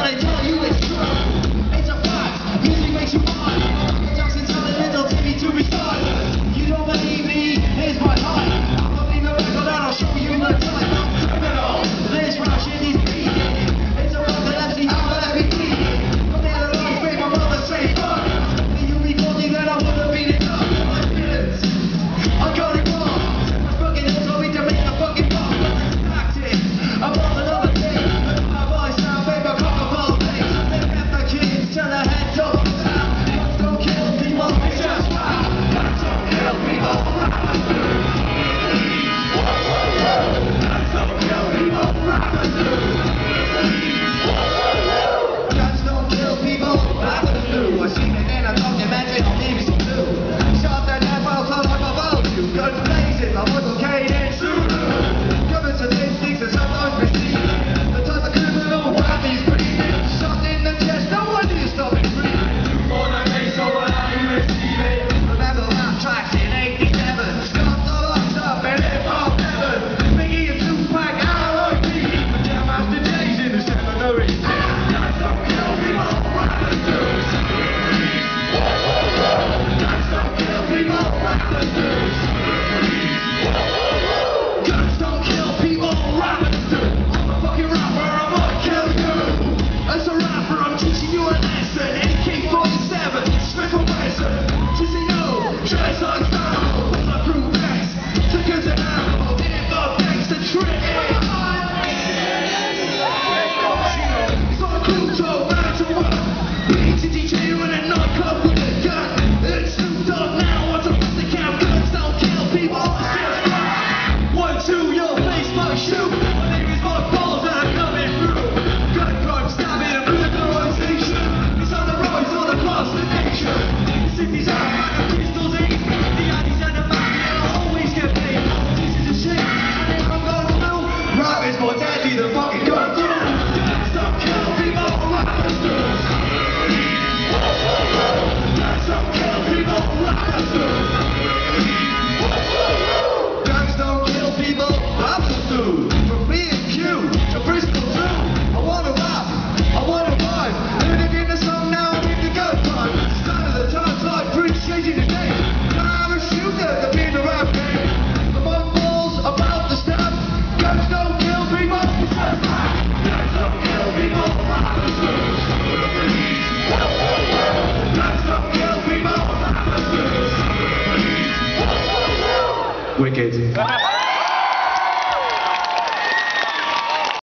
I Wicked.